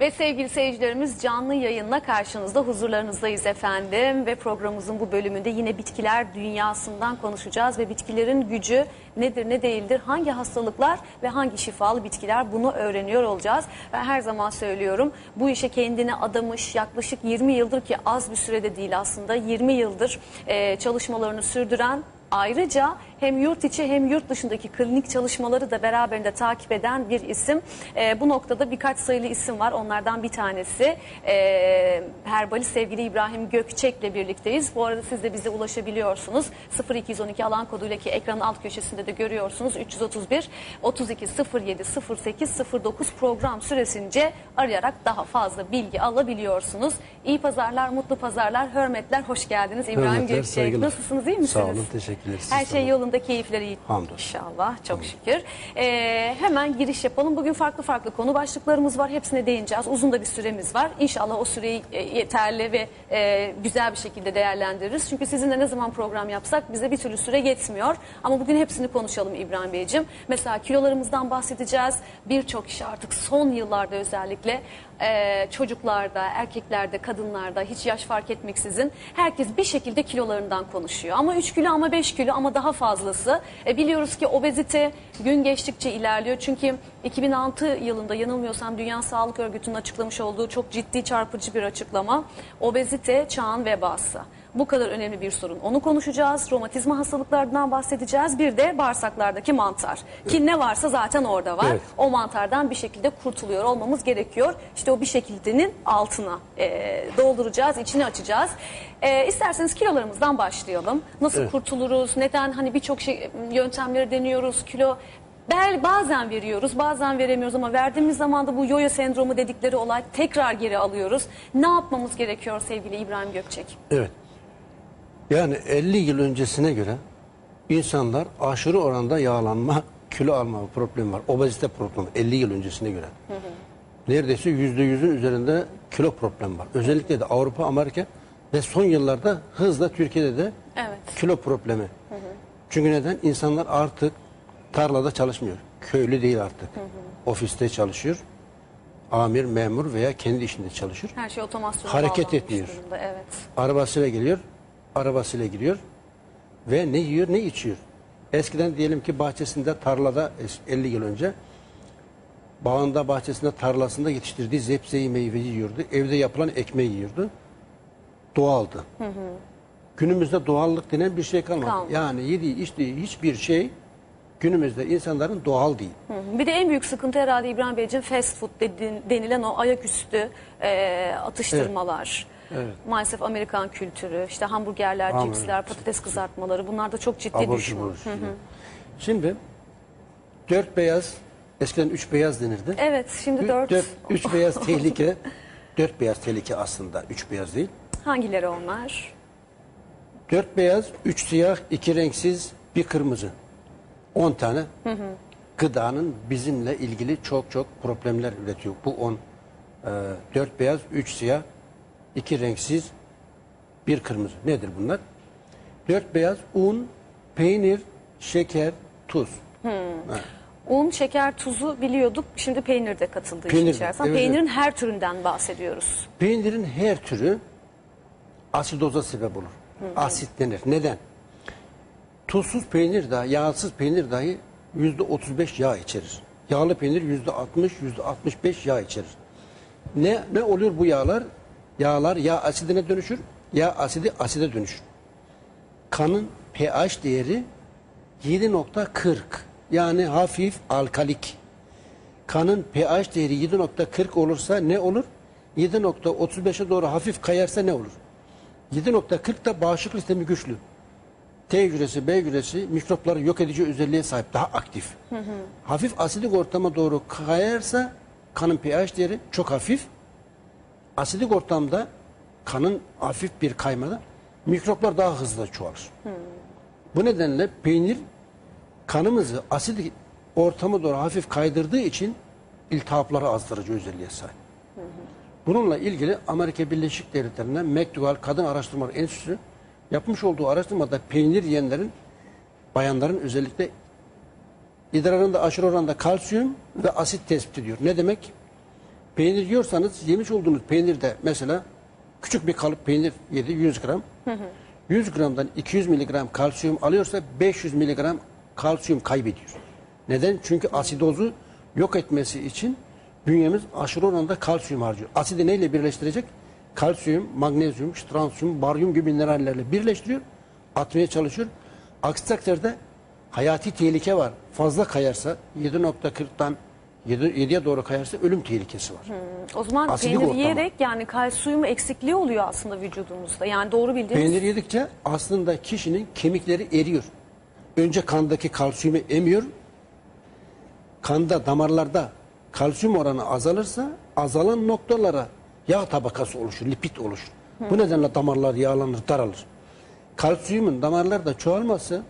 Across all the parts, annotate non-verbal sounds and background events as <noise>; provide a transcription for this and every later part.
Ve sevgili seyircilerimiz canlı yayınla karşınızda huzurlarınızdayız efendim. Ve programımızın bu bölümünde yine bitkiler dünyasından konuşacağız. Ve bitkilerin gücü nedir ne değildir, hangi hastalıklar ve hangi şifalı bitkiler bunu öğreniyor olacağız. Ve her zaman söylüyorum bu işe kendini adamış yaklaşık 20 yıldır ki az bir sürede değil aslında 20 yıldır çalışmalarını sürdüren Ayrıca hem yurt içi hem yurt dışındaki klinik çalışmaları da beraberinde takip eden bir isim. Ee, bu noktada birkaç sayılı isim var. Onlardan bir tanesi e, Herbalist sevgili İbrahim Gökçek'le birlikteyiz. Bu arada siz de bize ulaşabiliyorsunuz. 0212 alan koduyla ki ekranın alt köşesinde de görüyorsunuz. 331 32 07 08 09 program süresince arayarak daha fazla bilgi alabiliyorsunuz. İyi pazarlar, mutlu pazarlar, hürmetler, hoş geldiniz İbrahim Hürmetler, Gökçek. saygılar. Nasılsınız, iyi misiniz? Sağ olun, teşekkür ederiz. Her şey de. Yolunda, keyifleri iyi. Hamdolsun. İnşallah, çok şükür. Ee, hemen giriş yapalım. Bugün farklı farklı konu başlıklarımız var. Hepsine değineceğiz. Uzun da bir süremiz var. İnşallah o süreyi e, yeterli ve e, güzel bir şekilde değerlendiririz. Çünkü sizinle ne zaman program yapsak bize bir türlü süre yetmiyor. Ama bugün hepsini konuşalım İbrahim Beyciğim. Mesela kilolarımızdan bahsedeceğiz. Birçok kişi artık son yıllarda özellikle e, çocuklarda, erkeklerde, kadınlarda hiç yaş fark etmeksizin herkes bir şekilde kilolarından konuşuyor. Ama 3 kilo ama 5 kilo ama daha fazlası. E, biliyoruz ki obezite gün geçtikçe ilerliyor. Çünkü 2006 yılında yanılmıyorsam Dünya Sağlık Örgütü'nün açıklamış olduğu çok ciddi çarpıcı bir açıklama. Obezite çağın vebası. Bu kadar önemli bir sorun. Onu konuşacağız. Romatizma hastalıklarından bahsedeceğiz. Bir de bağırsaklardaki mantar. Ki ne varsa zaten orada var. Evet. O mantardan bir şekilde kurtuluyor olmamız gerekiyor. İşte o bir şekildenin altına e, dolduracağız, içini açacağız. E, isterseniz kilolarımızdan başlayalım. Nasıl Evet. kurtuluruz? Neden hani birçok şey yöntemleri deniyoruz. Kilo Bel bazen veriyoruz, bazen veremiyoruz ama verdiğimiz zaman da bu yoyo sendromu dedikleri olay tekrar geri alıyoruz. Ne yapmamız gerekiyor sevgili İbrahim Gökçek? Evet. Yani 50 yıl öncesine göre insanlar aşırı oranda yağlanma, <laughs> kilo alma problemi var. Obezite problemi 50 yıl öncesine göre. Neredeyse yüzde yüzün üzerinde kilo problemi var. Özellikle de Avrupa, Amerika ve son yıllarda hızla Türkiye'de de Evet. kilo problemi. Çünkü neden? İnsanlar artık tarlada çalışmıyor. Köylü değil artık. Ofiste çalışıyor. Amir, memur veya kendi işinde çalışıyor. Her şey otomasyona Hareket etmiyor. durumda, Evet. Arabasıyla geliyor, arabasıyla giriyor ve ne yiyor ne içiyor. Eskiden diyelim ki bahçesinde tarlada es- 50 yıl önce bağında bahçesinde tarlasında yetiştirdiği zepseyi meyveyi yiyordu. Evde yapılan ekmeği yiyordu. Doğaldı. Günümüzde doğallık denen bir şey kalmadı. Kalmadı. Yani yediği içtiği hiçbir şey günümüzde insanların doğal değil. Hı hı. Bir de en büyük sıkıntı herhalde İbrahim Beyciğim fast food dedin- denilen o ayaküstü e, atıştırmalar. Evet. Maalesef Amerikan kültürü, işte hamburgerler, Hamburger, cipsler, patates kızartmaları bunlar da çok ciddi Abur düşman. cubur. Şimdi dört beyaz, eskiden üç beyaz denirdi. Evet, şimdi dört. Dört, üç beyaz <laughs> tehlike. Dört beyaz tehlike aslında. Üç beyaz değil. Hangileri onlar? Dört beyaz, üç siyah, iki renksiz, bir kırmızı. On tane gıdanın bizimle ilgili çok çok problemler üretiyor. Bu on. Ee, dört beyaz, üç siyah, iki renksiz, bir kırmızı. Nedir bunlar? Dört beyaz, un, peynir, şeker, tuz. Un, şeker, tuzu biliyorduk. Şimdi peynir de katıldı işin Peynir de, içerisine. evet, Peynirin her türünden bahsediyoruz. Peynirin her türü asidoza sebep olur. Asitlenir. Neden? Tuzsuz peynir dahi, yağsız peynir dahi yüzde 35 yağ içerir. Yağlı peynir yüzde 60, yüzde 65 yağ içerir. Ne, ne oluyor bu yağlar? Yağlar yağ asidine dönüşür, yağ asidi aside dönüşür. Kanın pH değeri 7.40 yani hafif alkalik. Kanın pH değeri 7.40 olursa ne olur? 7.35'e doğru hafif kayarsa ne olur? 7.40 da bağışıklık sistemi güçlü. T hücresi, B hücresi mikropları yok edici özelliğe sahip, daha aktif. Hafif asidik ortama doğru kayarsa kanın pH değeri çok hafif. Asidik ortamda kanın hafif bir kaymada mikroplar daha hızlı çoğalır. Bu nedenle peynir kanımızı asidik ortama doğru hafif kaydırdığı için iltihapları azdırıcı özelliğe sahip. Bununla ilgili Amerika Birleşik Devletleri'nde McDougall Kadın Araştırmaları Enstitüsü yapmış olduğu araştırmada peynir yiyenlerin, bayanların özellikle idrarında aşırı oranda kalsiyum ve asit tespit ediyor. Ne demek? Peynir yiyorsanız yemiş olduğunuz peynirde mesela küçük bir kalıp peynir yedi 100 gram. 100 gramdan 200 miligram kalsiyum alıyorsa 500 miligram kalsiyum kaybediyor. Neden? Çünkü asidozu yok etmesi için bünyemiz aşırı oranda kalsiyum harcıyor. Asidi neyle birleştirecek? Kalsiyum, magnezyum, stransiyum, baryum gibi minerallerle birleştiriyor. Atmaya çalışıyor. Aksi takdirde hayati tehlike var. Fazla kayarsa 7.40'dan 7'ye doğru kayarsa ölüm tehlikesi var. O zaman Asidik peynir ortama. yiyerek yani kalsiyum eksikliği oluyor aslında vücudumuzda. Yani doğru bildiğimiz Peynir yedikçe aslında kişinin kemikleri eriyor. Önce kandaki kalsiyumu emiyor. Kanda, damarlarda kalsiyum oranı azalırsa azalan noktalara yağ tabakası oluşur, lipid oluşur. Bu nedenle damarlar yağlanır, daralır. Kalsiyumun damarlarda çoğalması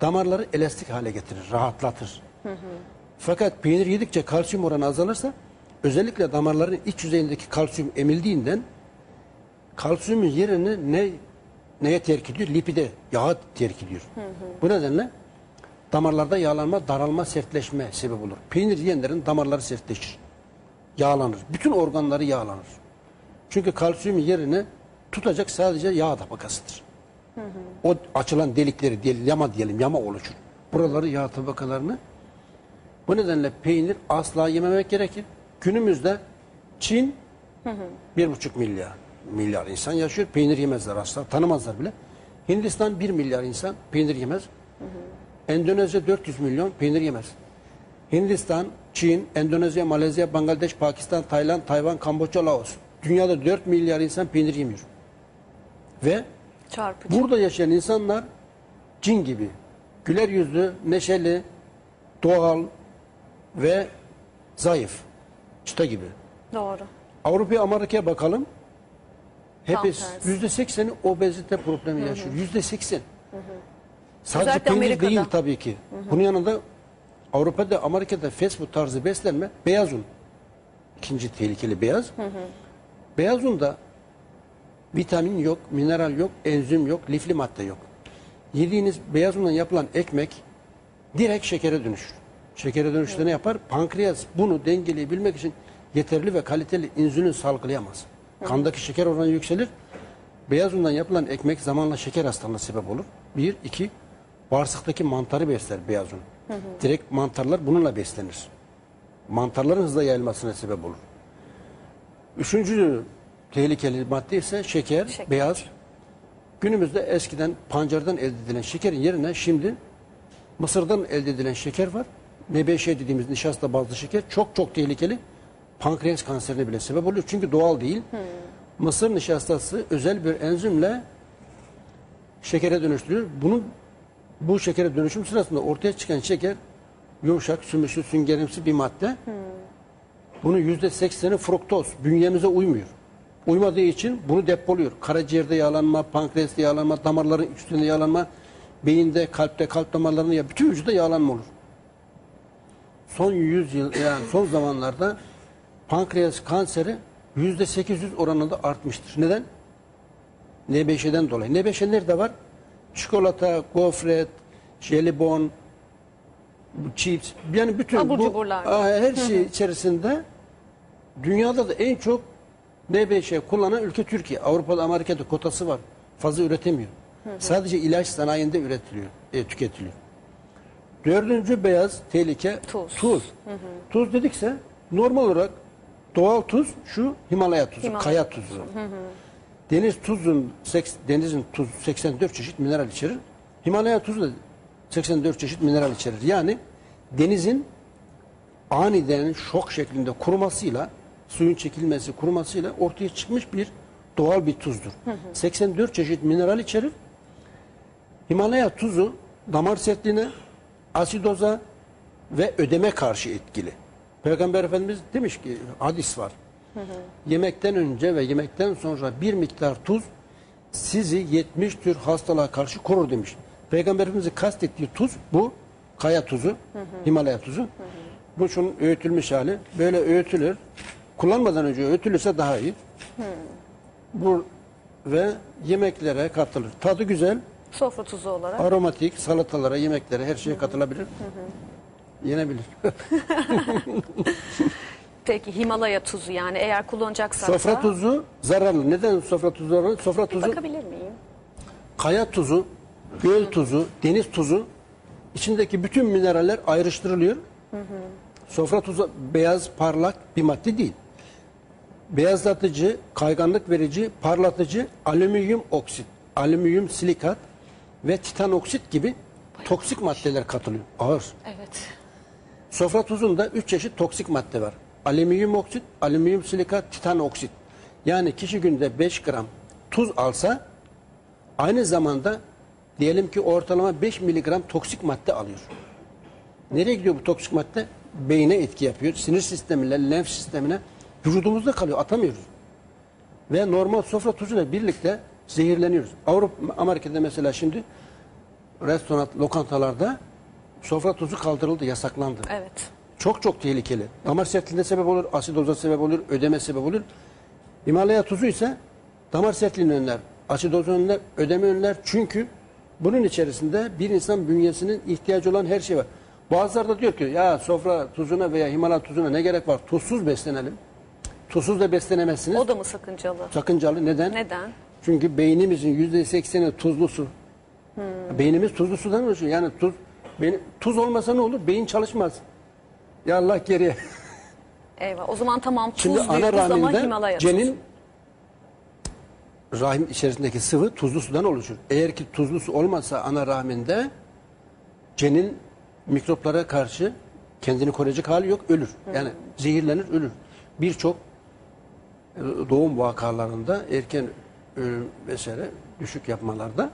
damarları elastik hale getirir, rahatlatır. Fakat peynir yedikçe kalsiyum oranı azalırsa özellikle damarların iç yüzeyindeki kalsiyum emildiğinden kalsiyumun yerini ne neye terk ediyor? Lipide, yağa terk ediyor. Bu nedenle damarlarda yağlanma, daralma, sertleşme sebep olur. Peynir yiyenlerin damarları sertleşir. Yağlanır. Bütün organları yağlanır. Çünkü kalsiyumun yerini tutacak sadece yağ tabakasıdır. O açılan delikleri yama diyelim, yama oluşur. Buraları yağ tabakalarını bu nedenle peynir asla yememek gerekir. Günümüzde Çin bir buçuk milyar milyar insan yaşıyor. Peynir yemezler asla. Tanımazlar bile. Hindistan bir milyar insan peynir yemez. Endonezya 400 milyon peynir yemez. Hindistan, Çin, Endonezya, Malezya, Bangladeş, Pakistan, Tayland, Tayvan, Kamboçya, Laos. Dünyada 4 milyar insan peynir yemiyor. Ve çarpıcı. Burada yaşayan insanlar cin gibi. Güler yüzlü, neşeli, doğal ve zayıf. Çıta gibi. Doğru. Avrupa'ya, Amerika'ya bakalım. Hepsi tersi. yüzde sekseni obezite problemi yaşıyor. Yüzde seksen. Sadece Özellikle peynir Amerika'da. değil tabii ki. Bunun yanında Avrupa'da, Amerika'da fast food tarzı beslenme beyaz un. İkinci tehlikeli beyaz. Beyaz unda vitamin yok, mineral yok, enzim yok, lifli madde yok. Yediğiniz beyaz undan yapılan ekmek direkt şekere dönüşür. Şekere dönüşte ne yapar? Pankreas bunu dengeleyebilmek için yeterli ve kaliteli insülin salgılayamaz. Kandaki şeker oranı yükselir. Beyaz undan yapılan ekmek zamanla şeker hastalığına sebep olur. Bir, iki, bağırsaktaki mantarı besler beyaz un. Direkt mantarlar bununla beslenir. Mantarların hızla yayılmasına sebep olur. Üçüncü tehlikeli madde ise şeker, Şeker. beyaz. Günümüzde eskiden pancardan elde edilen şekerin yerine şimdi Mısır'dan elde edilen şeker var. NB5 dediğimiz nişasta bazlı şeker çok çok tehlikeli. Pankreas kanserine bile sebep oluyor. Çünkü doğal değil. Mısır nişastası özel bir enzimle şekere dönüştürüyor. Bunun bu şekere dönüşüm sırasında ortaya çıkan şeker yumuşak, sümüşlü, süngerimsi bir madde. Bunun yüzde sekseni fruktoz. Bünyemize uymuyor. Uymadığı için bunu depoluyor. Karaciğerde yağlanma, pankreasta yağlanma, damarların üstünde yağlanma, beyinde, kalpte, kalp damarlarında ya bütün vücuda yağlanma olur. Son 100 yıl yani son zamanlarda pankreas kanseri yüzde 800 oranında artmıştır. Neden? N5'den dolayı. N5 nerede var? Çikolata, gofret, jelibon, chips yani bütün Abur bu cuburlar. Aa, her şey içerisinde dünyada da en çok N5 kullanan ülke Türkiye. Avrupa'da Amerika'da kotası var. Fazla üretemiyor. Sadece ilaç sanayinde üretiliyor, e, tüketiliyor. Dördüncü beyaz tehlike Tuz. Tuz, Tuz dedikse normal olarak doğal tuz şu Himalaya tuzu, Himalaya kaya tuzu. Deniz tuzun seks- denizin tuz 84 çeşit mineral içerir. Himalaya tuzu da 84 çeşit mineral içerir. Yani denizin aniden şok şeklinde kurumasıyla suyun çekilmesi kurumasıyla ortaya çıkmış bir doğal bir tuzdur. 84 çeşit mineral içerir. Himalaya tuzu damar sertliğine, asidoza ve ödeme karşı etkili. Peygamber Efendimiz demiş ki hadis var. Yemekten önce ve yemekten sonra bir miktar tuz sizi 70 tür hastalığa karşı korur demiş. Peygamber Efendimiz'in kastettiği tuz bu. Kaya tuzu, Himalaya tuzu. Bu şunun öğütülmüş hali. Böyle öğütülür. Kullanmadan önce öğütülürse daha iyi. Bu ve yemeklere katılır. Tadı güzel, Sofra tuzu olarak. aromatik, salatalara, yemeklere her şeye katılabilir. Yenebilir. <laughs> Peki Himalaya tuzu yani eğer kullanacaksak Sofra da- tuzu zararlı. Neden sofra tuzu zararlı? Sofra tuzu Bakabilir miyim? kaya tuzu, göl tuzu, deniz tuzu içindeki bütün mineraller ayrıştırılıyor. Sofra tuzu beyaz parlak bir madde değil. Beyazlatıcı, kayganlık verici, parlatıcı alüminyum oksit, alüminyum silikat ve titan oksit gibi toksik maddeler katılıyor. Ağır. Evet. Sofra tuzunda 3 çeşit toksik madde var. Alüminyum oksit, alüminyum silikat, titan oksit. Yani kişi günde 5 gram tuz alsa aynı zamanda diyelim ki ortalama 5 miligram toksik madde alıyor. Nereye gidiyor bu toksik madde? Beyne etki yapıyor. Sinir sistemine, lenf sistemine vücudumuzda kalıyor. Atamıyoruz. Ve normal sofra tuzuyla birlikte zehirleniyoruz. Avrupa, Amerika'da mesela şimdi restoran, lokantalarda sofra tuzu kaldırıldı, yasaklandı. Evet. Çok çok tehlikeli. Damar sertliğine sebep olur, asidoza sebep olur, ödeme sebep olur. Himalaya tuzu ise damar sertliğini önler, asidozu önler, ödeme önler. Çünkü bunun içerisinde bir insan bünyesinin ihtiyacı olan her şey var. Bazıları da diyor ki ya sofra tuzuna veya Himalaya tuzuna ne gerek var? Tuzsuz beslenelim. Tuzsuz da beslenemezsiniz. O da mı sakıncalı? Sakıncalı. Neden? Neden? Çünkü beynimizin yüzde sekseni tuzlu su. Beynimiz tuzlu sudan oluşuyor. Yani tuz beyin, tuz olmasa ne olur? Beyin çalışmaz. Ya Allah geriye. <laughs> Eyvah. O zaman tamam tuz Şimdi ana rahminde cenin rahim içerisindeki sıvı tuzlu sudan oluşur. Eğer ki tuzlu su olmazsa ana rahminde cenin mikroplara karşı kendini koruyacak hali yok, ölür. Yani zehirlenir, ölür. Birçok e, doğum vakalarında erken vesaire düşük yapmalarda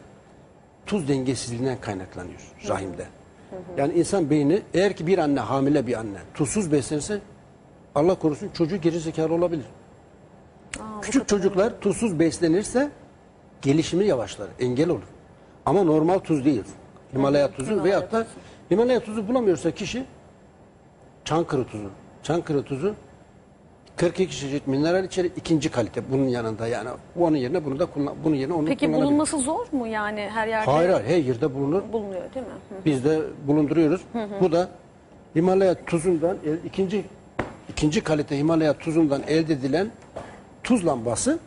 tuz dengesizliğinden kaynaklanıyor rahimde. Yani insan beyni eğer ki bir anne hamile bir anne tuzsuz beslenirse Allah korusun çocuğu gerizekalı olabilir. Aa, Küçük çocuklar tuzsuz beslenirse gelişimi yavaşlar, engel olur. Ama normal tuz değil. Himalaya tuzu Himalaya veyahut da Himalaya tuzu bulamıyorsa kişi Çankırı tuzu. Çankırı tuzu 42 çeşit mineral içerir ikinci kalite bunun yanında yani onun yerine bunu da kullan bunun yerine onu Peki kullanabilir. bulunması zor mu yani her yerde Hayır hayır her yerde bulunur. bulunuyor değil mi? Hı. Biz de bulunduruyoruz. Bu da Himalaya tuzundan el- ikinci ikinci kalite Himalaya tuzundan elde edilen tuz lambası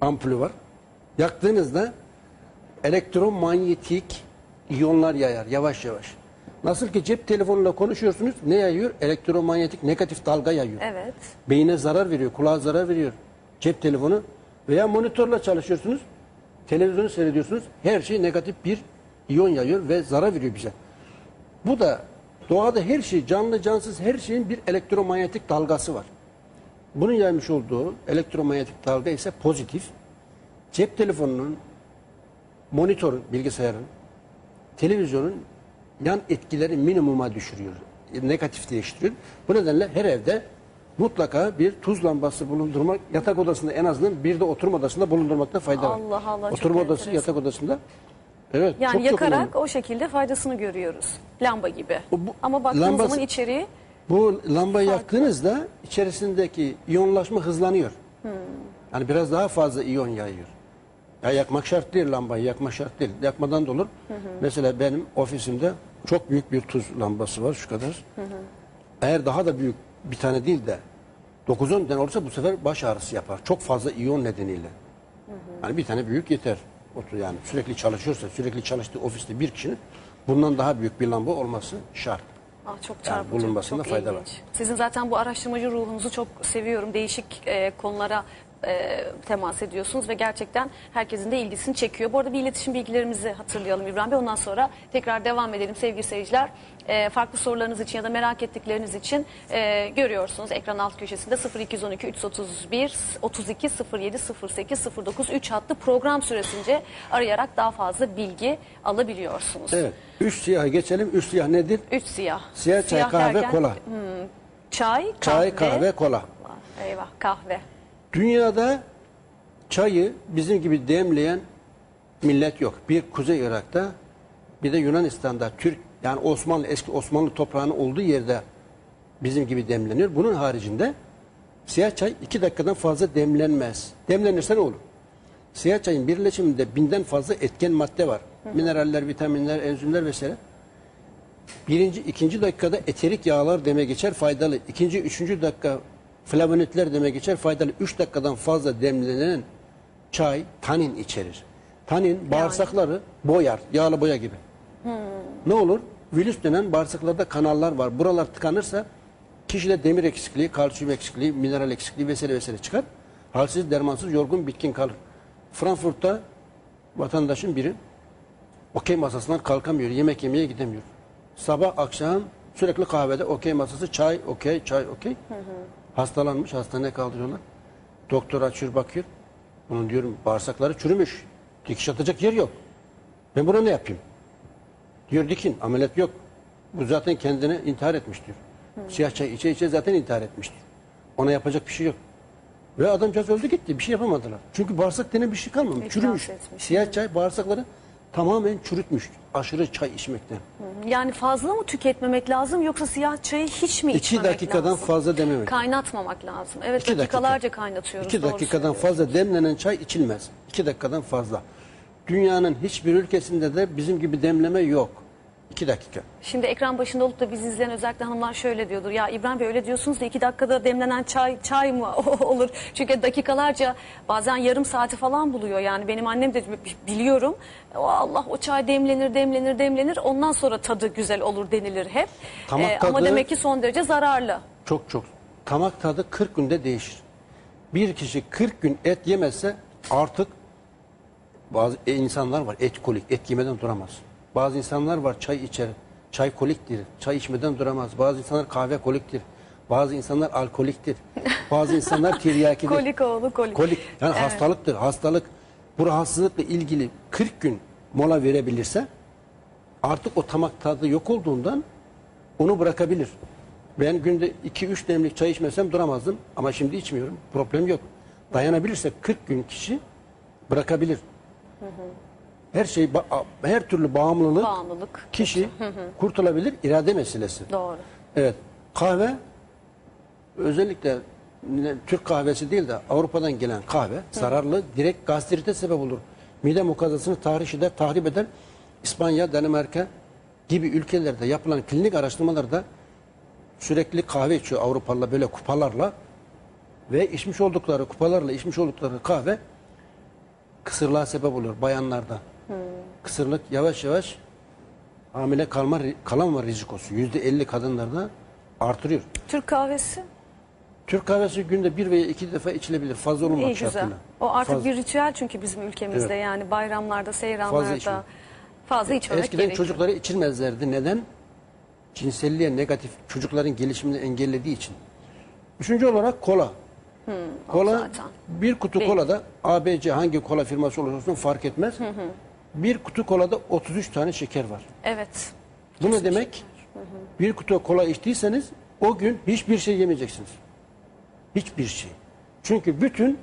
ampulü var. Yaktığınızda elektromanyetik iyonlar yayar yavaş yavaş. Nasıl ki cep telefonuyla konuşuyorsunuz ne yayıyor? Elektromanyetik negatif dalga yayıyor. Evet. Beyine zarar veriyor, kulağa zarar veriyor. Cep telefonu veya monitörle çalışıyorsunuz. Televizyonu seyrediyorsunuz. Her şey negatif bir iyon yayıyor ve zarar veriyor bize. Bu da doğada her şey, canlı cansız her şeyin bir elektromanyetik dalgası var. Bunun yaymış olduğu elektromanyetik dalga ise pozitif. Cep telefonunun, monitörün, bilgisayarın, televizyonun yan etkileri minimuma düşürüyor. Negatifleştiriyor. Bu nedenle her evde mutlaka bir tuz lambası bulundurmak, yatak odasında en azından bir de oturma odasında bulundurmakta fayda var. Allah Allah, çok Oturma odası, enteresan. yatak odasında. Evet, Yani çok çok yakarak önemli. o şekilde faydasını görüyoruz. Lamba gibi. Bu- bu Ama baktığımız lambası- zaman içeriği Bu lambayı yaktığınızda içerisindeki iyonlaşma hızlanıyor. Yani biraz daha fazla iyon yayıyor. Ya yakmak şart değil lambayı, yakmak şart değil. Yakmadan da olur. Mesela benim ofisimde çok büyük bir tuz lambası var şu kadar. Eğer daha da büyük bir tane değil de 9-10 tane olursa bu sefer baş ağrısı yapar. Çok fazla iyon nedeniyle. Yani bir tane büyük yeter. Otur yani sürekli çalışıyorsa, sürekli çalıştığı ofiste bir kişinin bundan daha büyük bir lamba olması şart. Ah, çok Yani çarpıcı, bulunmasında çok fayda ilginç. var. Sizin zaten bu araştırmacı ruhunuzu çok seviyorum. Değişik e, konulara e, temas ediyorsunuz ve gerçekten herkesin de ilgisini çekiyor. Bu arada bir iletişim bilgilerimizi hatırlayalım İbrahim Bey. Ondan sonra tekrar devam edelim sevgili seyirciler. E, farklı sorularınız için ya da merak ettikleriniz için e, görüyorsunuz ekran alt köşesinde 0212 331 32 07 08 09 3 hattı program süresince arayarak daha fazla bilgi alabiliyorsunuz. Evet. Üç siyaha geçelim. Üç siyah nedir? Üç siyah. Siyah çay, kahve, derken- kola. Çay, kahve. Çay, kahve, kola. Eyvah kahve. Dünyada çayı bizim gibi demleyen millet yok. Bir Kuzey Irak'ta bir de Yunanistan'da Türk yani Osmanlı eski Osmanlı toprağının olduğu yerde bizim gibi demleniyor. Bunun haricinde siyah çay iki dakikadan fazla demlenmez. Demlenirse ne olur? Siyah çayın birleşiminde binden fazla etken madde var. Mineraller, vitaminler, enzimler vesaire. birinci, ikinci dakikada eterik yağlar deme geçer faydalı. İkinci, üçüncü dakika flavonitler deme geçer faydalı. Üç dakikadan fazla demlenen çay tanin içerir. Tanin bağırsakları boyar, yağlı boya gibi. Ne olur? Virüs denen bağırsaklarda kanallar var. Buralar tıkanırsa kişide demir eksikliği, kalsiyum eksikliği, mineral eksikliği vesaire vesaire çıkar. Halsiz, dermansız, yorgun, bitkin kalır. Frankfurt'ta vatandaşın biri okey masasından kalkamıyor, yemek yemeye gidemiyor. Sabah akşam sürekli kahvede okey masası, çay, okey, çay, okey. Hastalanmış, hastaneye kaldırıyorlar. Doktor açıyor bakıyor. Onun diyorum bağırsakları çürümüş. Dikiş atacak yer yok. Ben buna ne yapayım? Diyor dikin ameliyat yok. Bu zaten kendine intihar etmiş diyor. Siyah çay içe içe zaten intihar etmiştir. Ona yapacak bir şey yok. Ve adamcağız öldü gitti. Bir şey yapamadılar. Çünkü bağırsak denen bir şey kalmamış. İflas Çürümüş. etmiş. Siyah çay bağırsakları tamamen çürütmüş. Aşırı çay içmekten. Yani fazla mı tüketmemek lazım yoksa siyah çayı hiç mi İki içmemek dakikadan lazım? fazla dememek. Kaynatmamak lazım. Evet İki dakika. dakikalarca kaynatıyoruz. İki doğru dakikadan söylüyorsun. fazla demlenen çay içilmez. İki dakikadan fazla. Dünyanın hiçbir ülkesinde de bizim gibi demleme yok. İki dakika. Şimdi ekran başında olup da bizi izleyen özellikle hanımlar şöyle diyordur. Ya İbrahim Bey öyle diyorsunuz da iki dakikada demlenen çay çay mı <laughs> olur? Çünkü dakikalarca bazen yarım saati falan buluyor. Yani benim annem de biliyorum. O Allah o çay demlenir demlenir demlenir. Ondan sonra tadı güzel olur denilir hep. Damak Ama tadı- demek ki son derece zararlı. Çok çok. Tamak tadı 40 günde değişir. Bir kişi 40 gün et yemezse artık bazı e, insanlar var et kolik, et yemeden duramaz. Bazı insanlar var çay içer, çay koliktir, çay içmeden duramaz. Bazı insanlar kahve koliktir. Bazı insanlar alkoliktir. <laughs> Bazı insanlar tiryakidir. Kolik oğlu kolik. Kolik yani Evet. hastalıktır. Hastalık bu rahatsızlıkla ilgili 40 gün mola verebilirse artık o tamak tadı yok olduğundan onu bırakabilir. Ben günde 2-3 demlik çay içmesem duramazdım ama şimdi içmiyorum. Problem yok. Dayanabilirse 40 gün kişi bırakabilir. Her şey her türlü bağımlılık Bağımlılık. kişi kurtulabilir irade meselesi. Doğru. Evet. Kahve özellikle Türk kahvesi değil de Avrupa'dan gelen kahve zararlı direkt gastrite sebep olur. Mide mukozasını tahriş eder, tahrip eder. İspanya, Danimarka gibi ülkelerde yapılan klinik araştırmalarda sürekli kahve içiyor Avrupalılar böyle kupalarla ve içmiş oldukları kupalarla içmiş oldukları kahve kısırlığa sebep olur bayanlarda. Kısırlık yavaş yavaş hamile kalma kalamama rizikosu yüzde elli kadınlarda artırıyor. Türk kahvesi Türk kahvesi günde bir veya iki defa içilebilir. Fazla olmamak iyi güzel. şartıyla. O artık Fazla. bir ritüel çünkü bizim ülkemizde Evet. yani bayramlarda, seyranlarda Fazla içmemek. fazla içmemek Eskiden gerekiyor. çocukları içirmezlerdi. Neden? Cinselliğe negatif çocukların gelişimini engellediği için. Üçüncü olarak kola. kola zaten. bir kutu Değil. kolada ABC hangi kola firması olursa olsun fark etmez. Bir kutu kolada 33 tane şeker var. Evet. Bu ne demek? Bir kutu kola içtiyseniz o gün hiçbir şey yemeyeceksiniz. Hiçbir şey. Çünkü bütün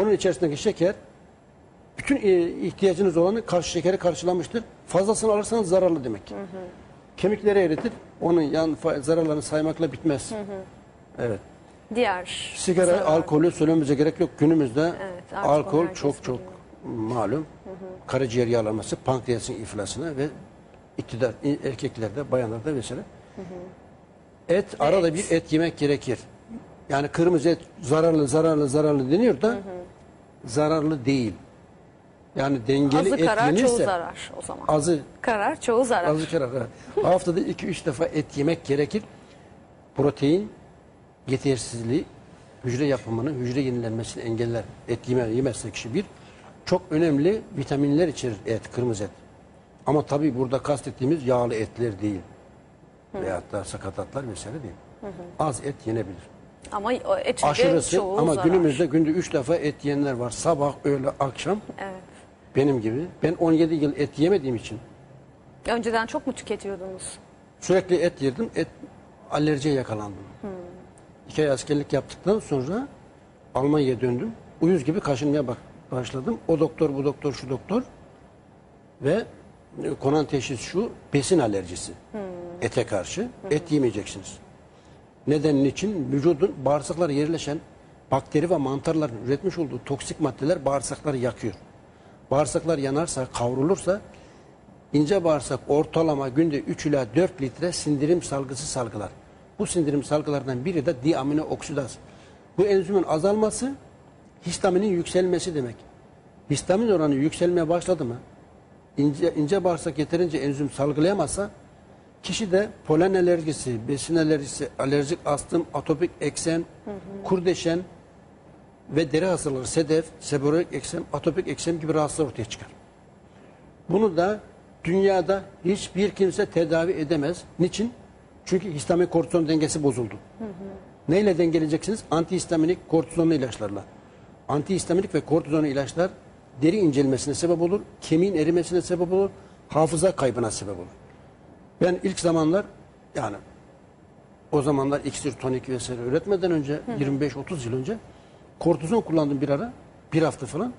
onun içerisindeki şeker bütün e, ihtiyacınız olanı karşı şekeri karşılamıştır. Fazlasını alırsanız zararlı demek. Kemikleri eritir. Onun yan zararlarını saymakla bitmez. Evet. Diğer Sigara, zararlı. alkolü söylememize gerek yok. Günümüzde Evet, alkol çok çok malum. Karaciğer yağlanması, pankreasın iflasına ve iktidar erkeklerde, bayanlarda vesaire. Et, arada et. bir et yemek gerekir. Yani kırmızı et zararlı, zararlı, zararlı deniyor da zararlı değil. Yani dengeli Azı et karar çoğu yenirse zarar o zaman. azı Karar çoğu zarar. azı karar. evet. Haftada 2-3 defa et yemek gerekir. Protein yetersizliği hücre yapımını, hücre yenilenmesini engeller. Et yeme, yemezse kişi bir. Çok önemli vitaminler içerir et, kırmızı et. Ama tabii burada kastettiğimiz yağlı etler değil. Veyahut da sakatatlar vesaire değil. Az et yenebilir. Ama etin Aşırısı çoğu ama zarar. günümüzde günde 3 defa et yiyenler var. Sabah, öğle, akşam Evet. benim gibi. Ben 17 yıl et yemediğim için Önceden çok mu tüketiyordunuz? Sürekli et yedim. Et alerjiye yakalandım. İki ay askerlik yaptıktan sonra Almanya'ya döndüm. Uyuz gibi kaşınmaya bak başladım. O doktor, bu doktor, şu doktor. Ve e, konan teşhis şu, besin alerjisi. Ete karşı. Et yemeyeceksiniz. Neden için? Vücudun bağırsaklara yerleşen bakteri ve mantarların üretmiş olduğu toksik maddeler bağırsakları yakıyor. Bağırsaklar yanarsa, kavrulursa ince bağırsak ortalama günde 3 ila 4 litre sindirim salgısı salgılar. Bu sindirim salgılardan biri de diamino oksidaz. Bu enzimin azalması histaminin yükselmesi demek. Histamin oranı yükselmeye başladı mı ince, ince bağırsak yeterince enzim salgılayamazsa kişi de polen alerjisi, besin alerjisi, alerjik astım, atopik eksem, kurdeşen ve deri hastalığı, sedef, seborik eksem, atopik eksem gibi rahatsızlar ortaya çıkar. Bunu da dünyada hiçbir kimse tedavi edemez. Niçin? Çünkü histamin kortizon dengesi bozuldu. Neyle dengeleyeceksiniz? Antihistaminik kortizonlu ilaçlarla. Antihistaminik ve kortizonlu ilaçlar deri incelmesine sebep olur, kemiğin erimesine sebep olur, hafıza kaybına sebep olur. Ben ilk zamanlar yani o zamanlar iksir, tonik vesaire üretmeden önce 25-30 yıl önce kortizon kullandım bir ara. Bir hafta falan.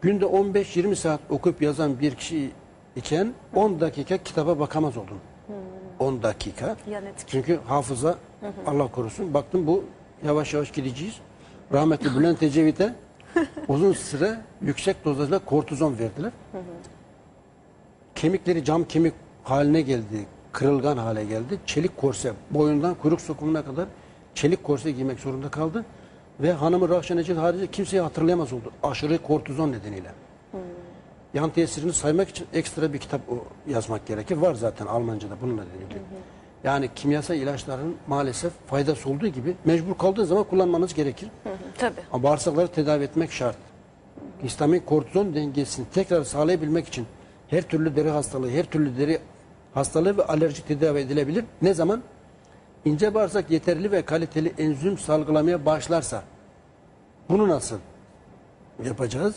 Günde 15-20 saat okuyup yazan bir kişi iken 10 dakika kitaba bakamaz oldum. 10 dakika. Yan etki. Çünkü hafıza Allah korusun. Baktım bu yavaş yavaş gideceğiz. Rahmetli Bülent Ecevit'e uzun süre yüksek dozajla kortizon verdiler. Kemikleri cam kemik haline geldi. Kırılgan hale geldi. Çelik korse boyundan kuyruk sokumuna kadar çelik korse giymek zorunda kaldı. Ve hanımı Rahşan Ecevit harici kimseyi hatırlayamaz oldu. Aşırı kortizon nedeniyle. Yan tesirini saymak için ekstra bir kitap yazmak gerekir. Var zaten Almanca'da bunun nedeniyle. Yani kimyasal ilaçların maalesef faydası olduğu gibi mecbur kaldığı zaman kullanmanız gerekir. Tabii. Ama bağırsakları tedavi etmek şart. Histamin kortizon dengesini tekrar sağlayabilmek için her türlü deri hastalığı, her türlü deri hastalığı ve alerji tedavi edilebilir. Ne zaman? İnce bağırsak yeterli ve kaliteli enzim salgılamaya başlarsa. Bunu nasıl yapacağız?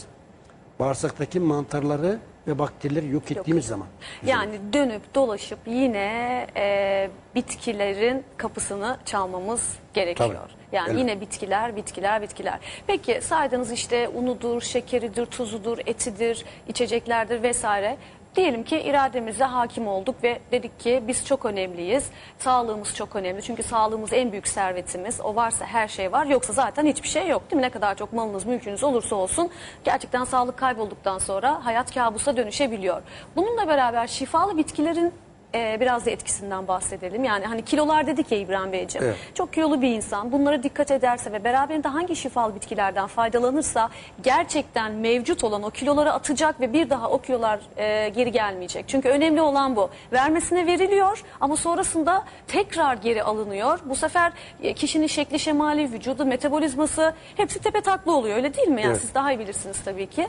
Bağırsaktaki mantarları ve bakterileri yok ettiğimiz zaman. Yani dönüp dolaşıp yine e, bitkilerin kapısını çalmamız gerekiyor. Tabii. Yani Evet. yine bitkiler, bitkiler, bitkiler. Peki saydığınız işte unudur, şekeridir, tuzudur, etidir, içeceklerdir vesaire. Diyelim ki irademize hakim olduk ve dedik ki biz çok önemliyiz. Sağlığımız çok önemli. Çünkü sağlığımız en büyük servetimiz. O varsa her şey var. Yoksa zaten hiçbir şey yok değil mi? Ne kadar çok malınız, mülkünüz olursa olsun gerçekten sağlık kaybolduktan sonra hayat kabusa dönüşebiliyor. Bununla beraber şifalı bitkilerin e, biraz da etkisinden bahsedelim. Yani hani kilolar dedik ya İbrahim Beyciğim. Evet. Çok kilolu bir insan bunlara dikkat ederse ve beraberinde hangi şifalı bitkilerden faydalanırsa gerçekten mevcut olan o kiloları atacak ve bir daha o kilolar e, geri gelmeyecek. Çünkü önemli olan bu. Vermesine veriliyor ama sonrasında tekrar geri alınıyor. Bu sefer e, kişinin şekli şemali, vücudu, metabolizması hepsi tepe taklı oluyor öyle değil mi? Yani Evet. siz daha iyi bilirsiniz tabii ki.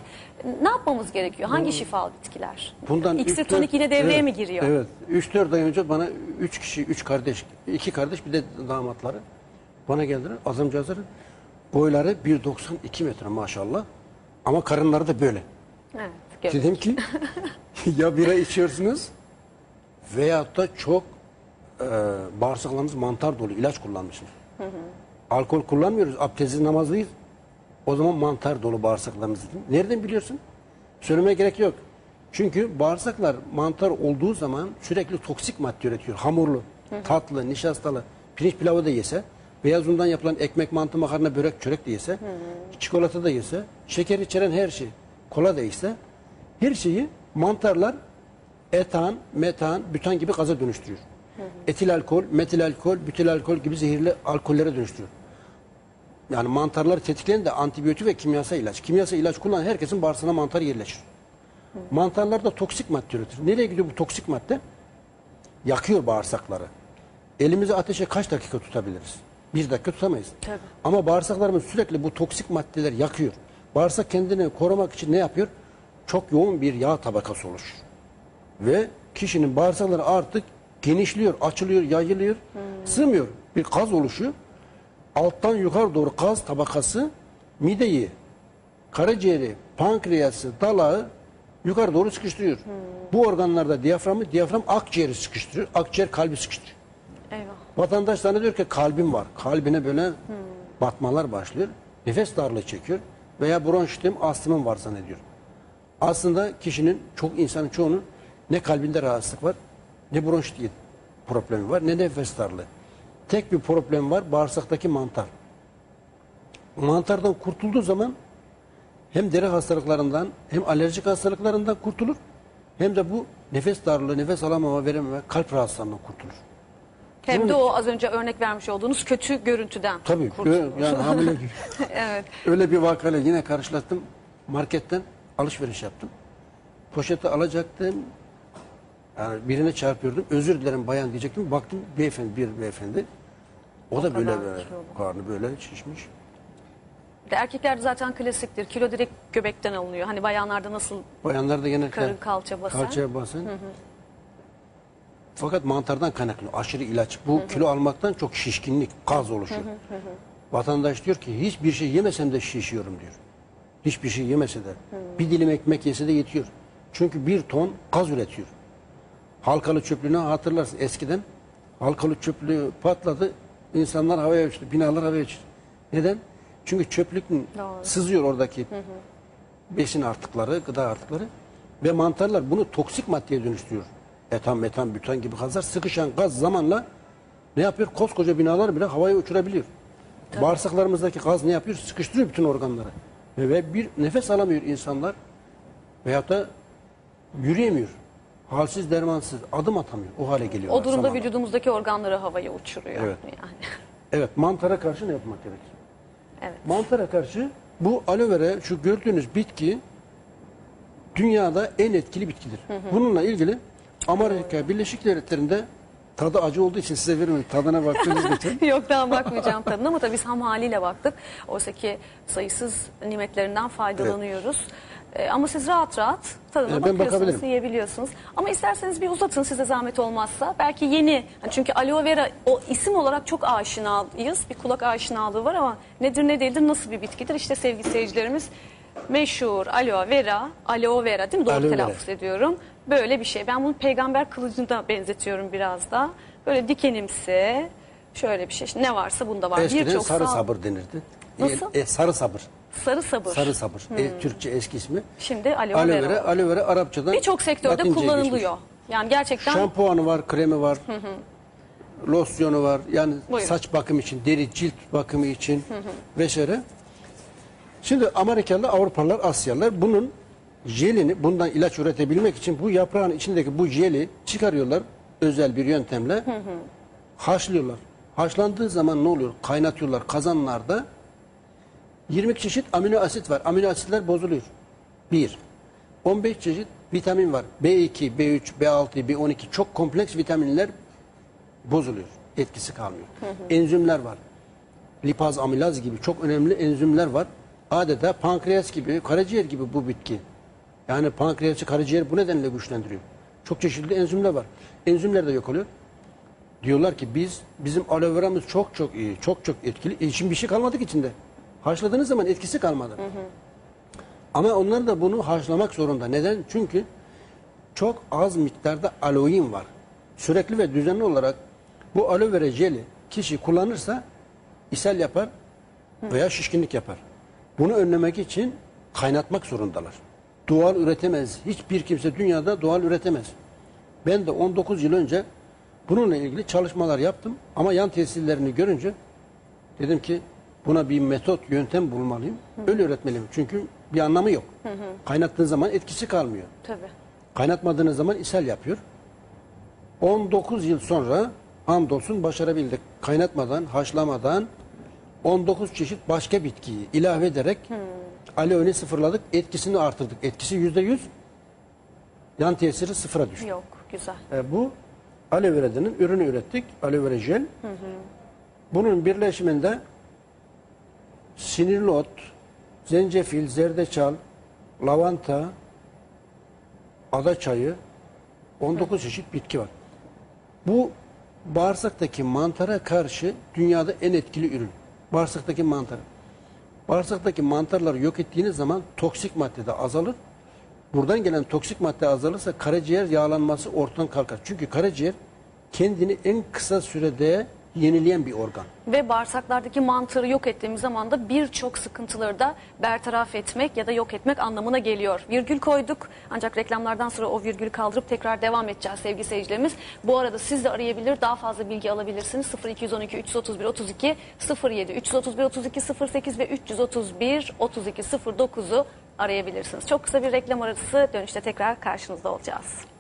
Ne yapmamız gerekiyor? Hangi şifalı bitkiler? Bundan İksir üç, tonik dört- yine devreye evet, mi giriyor? Evet. 3-4 ay önce bana 3 kişi, 3 kardeş, 2 kardeş bir de damatları bana geldiler. Azamcağızları boyları 1.92 metre maşallah. Ama karınları da böyle. Evet. Dedim ki <laughs> ya bira içiyorsunuz veyahut da çok e, bağırsaklarınız mantar dolu ilaç kullanmışsınız. Alkol kullanmıyoruz. Abdestsiz namazlıyız. O zaman mantar dolu bağırsaklarımız dedim. Nereden biliyorsun? Söylemeye gerek yok. Çünkü bağırsaklar mantar olduğu zaman sürekli toksik madde üretiyor. Hamurlu, tatlı, nişastalı, pirinç pilavı da yese, beyaz undan yapılan ekmek, mantı, makarna, börek, çörek de yese, çikolata da yese, şeker içeren her şey, kola da ise, her şeyi mantarlar etan, metan, bütan gibi gaza dönüştürüyor. Etil alkol, metil alkol, bütil alkol gibi zehirli alkollere dönüştürüyor. Yani mantarları tetikleyen de antibiyotik ve kimyasal ilaç. Kimyasal ilaç kullanan herkesin bağırsağına mantar yerleşir. Mantarlar da toksik madde üretir. Nereye gidiyor bu toksik madde? Yakıyor bağırsakları. Elimizi ateşe kaç dakika tutabiliriz? Bir dakika tutamayız. Tabii. Ama bağırsaklarımız sürekli bu toksik maddeler yakıyor. Bağırsak kendini korumak için ne yapıyor? Çok yoğun bir yağ tabakası oluşur. Ve kişinin bağırsakları artık genişliyor, açılıyor, yayılıyor, sığmıyor. Bir kaz oluşuyor. Alttan yukarı doğru kaz tabakası mideyi, karaciğeri, pankreası, dalağı yukarı doğru sıkıştırıyor. Bu organlarda diyaframı, diyafram akciğeri sıkıştırıyor. Akciğer kalbi sıkıştırıyor. Eyvah. Vatandaş zannediyor ki kalbim var. Kalbine böyle batmalar başlıyor. Nefes darlığı çekiyor. Veya bronşitim, astımım var zannediyor. Aslında kişinin, çok insanın çoğunun ne kalbinde rahatsızlık var, ne bronşit problemi var, ne nefes darlığı. Tek bir problem var, bağırsaktaki mantar. Mantardan kurtulduğu zaman hem deri hastalıklarından hem alerjik hastalıklarından kurtulur hem de bu nefes darlığı, nefes alamama, verememe, kalp rahatsızlığından kurtulur. Hem de o az önce örnek vermiş olduğunuz kötü görüntüden Tabii. kurtulur. Yani hamile gibi. <laughs> evet. Öyle bir vakayla yine karşılaştım. Marketten alışveriş yaptım. Poşeti alacaktım. Yani birine çarpıyordum. Özür dilerim bayan diyecektim. Baktım beyefendi, bir beyefendi. O, da böyle böyle kilolu. karnı böyle şişmiş. Bir de Erkeklerde zaten klasiktir. Kilo direkt göbekten alınıyor. Hani bayanlarda nasıl Bayanlar da genellikle karın kalça basar. kalçaya basın. Fakat mantardan kaynaklanıyor. Aşırı ilaç. Bu kilo almaktan çok şişkinlik, gaz oluşuyor. Vatandaş diyor ki hiçbir şey yemesem de şişiyorum diyor. Hiçbir şey yemese de. Bir dilim ekmek yese de yetiyor. Çünkü bir ton gaz üretiyor. Halkalı çöplüğünü hatırlarsın eskiden. Halkalı çöplüğü patladı. insanlar havaya uçtu. Binalar havaya uçtu. Neden? Çünkü çöplükün Doğru. sızıyor oradaki besin artıkları, gıda artıkları ve mantarlar bunu toksik maddeye dönüştürüyor. Etan, metan, bütan gibi gazlar sıkışan gaz zamanla ne yapıyor? Koskoca binalar bile havaya uçurabiliyor. Bağırsaklarımızdaki gaz ne yapıyor? Sıkıştırıyor bütün organları. Ve, bir nefes alamıyor insanlar veyahut da yürüyemiyor. Halsiz, dermansız, adım atamıyor. O hale geliyor. O durumda vücudumuzdaki organları havaya uçuruyor. Evet. Yani. Evet, mantara karşı ne yapmak gerekir? Evet. Mantara karşı bu aloe vera şu gördüğünüz bitki dünyada en etkili bitkidir. Bununla ilgili Amerika Birleşik Devletleri'nde tadı acı olduğu için size vermiyorum. Tadına baktığınız geçen. <laughs> Yok daha bakmayacağım tadına ama tabii biz ham haliyle baktık. Oysa ki sayısız nimetlerinden faydalanıyoruz. Ee, ama siz rahat rahat tadına Ee, ben bakıyorsunuz, bakabilirim. yiyebiliyorsunuz. Ama isterseniz bir uzatın size zahmet olmazsa. Belki yeni, hani çünkü aloe vera o isim olarak çok aşinayız. Bir kulak aşinalığı var ama nedir ne değildir, nasıl bir bitkidir? İşte sevgili seyircilerimiz meşhur aloe vera, aloe vera değil mi? Doğru Aloe vera. telaffuz ediyorum. Böyle bir şey. Ben bunu peygamber kılıcına benzetiyorum biraz da. Böyle dikenimsi, şöyle bir şey. Ne varsa bunda var. Eskiden Birçok sarı sağ- sabır denirdi. Nasıl? E, e, sarı sabır. Sarı sabır. Sarı sabır. E, Türkçe eski ismi. Şimdi aloe, Aloe vera. vera, aloe vera Arapçadan Birçok sektörde Latince'ye kullanılıyor. geçmiş. Yani gerçekten Şampuanı var, kremi var. Losyonu var. Yani Buyurun. saç bakımı için, deri cilt bakımı için vesaire. Şimdi Amerikalılar, Avrupalılar, Asyalılar bunun jelini, bundan ilaç üretebilmek için bu yaprağın içindeki bu jeli çıkarıyorlar özel bir yöntemle. Haşlıyorlar. Haşlandığı zaman ne oluyor? Kaynatıyorlar kazanlarda. 20 çeşit amino asit var. Amino asitler bozuluyor. 1. 15 çeşit vitamin var. B2, B3, B6, B12 çok kompleks vitaminler bozuluyor. Etkisi kalmıyor. Enzimler var. Lipaz, amilaz gibi çok önemli enzimler var. Adeta pankreas gibi, karaciğer gibi bu bitki. Yani pankreası, karaciğer bu nedenle güçlendiriyor. Çok çeşitli enzimler var. Enzimler de yok oluyor. Diyorlar ki biz bizim aloe veramız çok çok iyi, çok çok etkili. E, şimdi bir şey kalmadı ki içinde. Haşladığınız zaman etkisi kalmadı. Ama onlar da bunu haşlamak zorunda. Neden? Çünkü çok az miktarda aloin var. Sürekli ve düzenli olarak bu aloe vera jeli kişi kullanırsa ishal yapar veya şişkinlik yapar. Bunu önlemek için kaynatmak zorundalar. Doğal üretemez. Hiçbir kimse dünyada doğal üretemez. Ben de 19 yıl önce bununla ilgili çalışmalar yaptım ama yan tesirlerini görünce dedim ki buna bir metot, yöntem bulmalıyım. Öyle üretmeliyim. Çünkü bir anlamı yok. Kaynattığın zaman etkisi kalmıyor. tabii. Kaynatmadığınız zaman ishal yapıyor. 19 yıl sonra hamdolsun başarabildik. Kaynatmadan, haşlamadan 19 çeşit başka bitkiyi ilave ederek aloeni sıfırladık. Etkisini artırdık. Etkisi %100. Yan tesiri sıfıra düştü. Yok, güzel. E, bu aloe vera'nın ürünü ürettik. Aloe vera jel. Bunun birleşiminde sinirli ot, zencefil, zerdeçal, lavanta, ada çayı, 19 çeşit bitki var. Bu bağırsaktaki mantara karşı dünyada en etkili ürün. Bağırsaktaki mantar. Bağırsaktaki mantarları yok ettiğiniz zaman toksik madde de azalır. Buradan gelen toksik madde azalırsa karaciğer yağlanması ortadan kalkar. Çünkü karaciğer kendini en kısa sürede yenileyen bir organ. Ve bağırsaklardaki mantarı yok ettiğimiz zaman da birçok sıkıntıları da bertaraf etmek ya da yok etmek anlamına geliyor. Virgül koyduk ancak reklamlardan sonra o virgülü kaldırıp tekrar devam edeceğiz sevgili seyircilerimiz. Bu arada siz de arayabilir daha fazla bilgi alabilirsiniz. 0212 331 32 07 331 32 08 ve 331 32 09'u arayabilirsiniz. Çok kısa bir reklam arası dönüşte tekrar karşınızda olacağız.